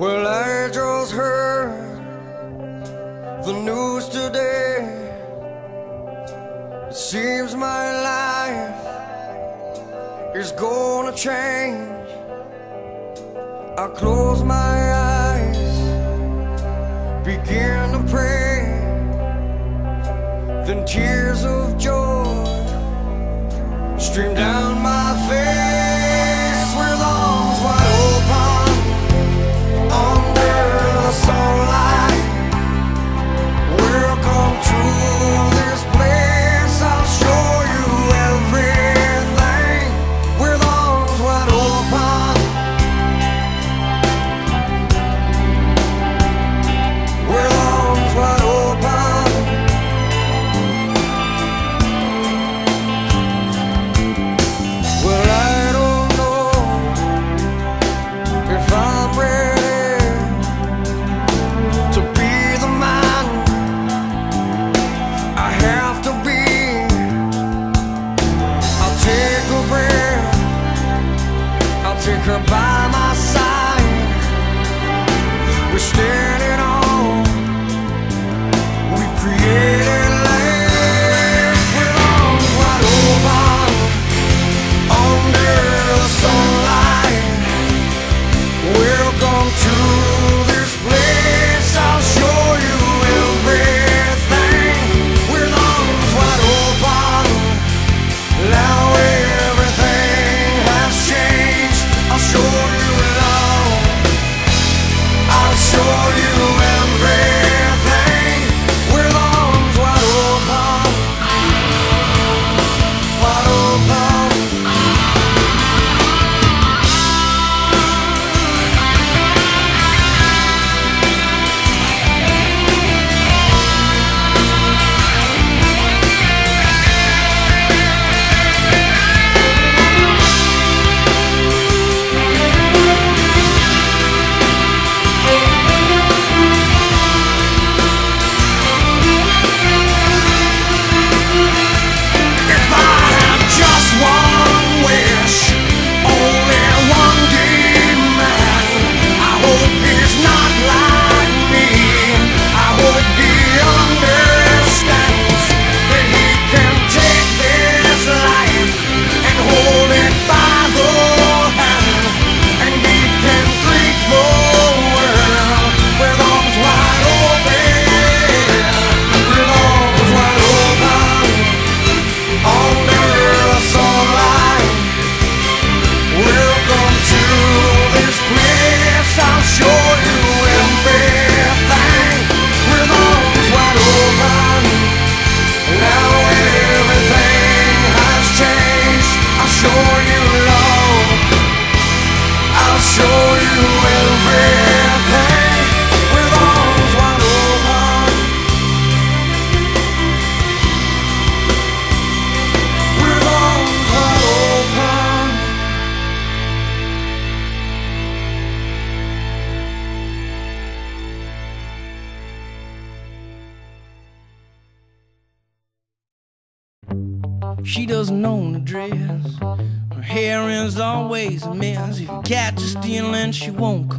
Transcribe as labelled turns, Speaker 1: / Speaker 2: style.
Speaker 1: Well, I just heard the news today. It seems my life is gonna change. I close my eyes. Begin to pray. Then tears of joy streamed down. standing on. We created land wide open under the sunlight. Welcome to.
Speaker 2: she doesn't own a dress. Her hair is always a mess. If you catch her stealing, she won't come.